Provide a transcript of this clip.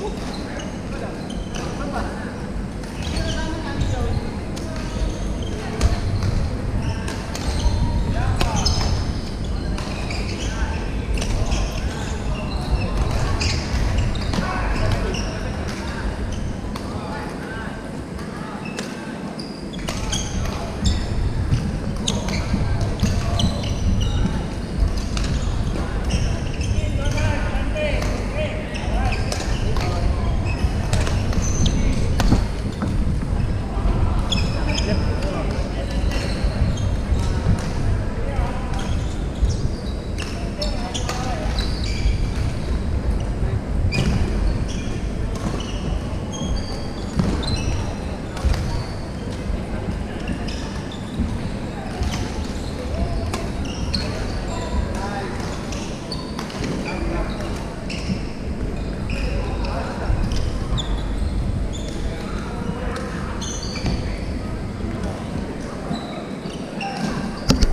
Puta.